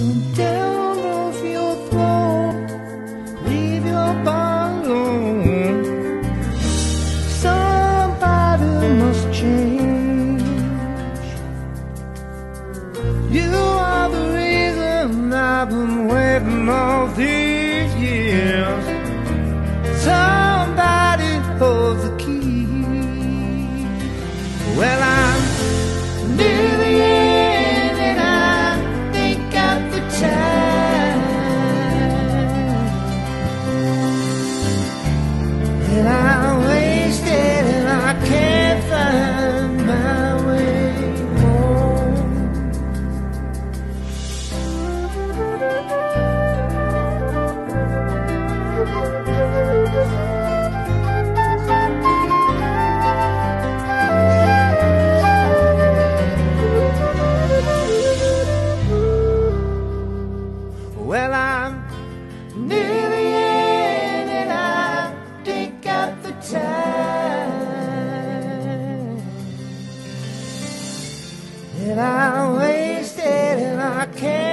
You are the reason I've been waiting all these Well, I'm near the end and I think got the time. And I wasted and I can't.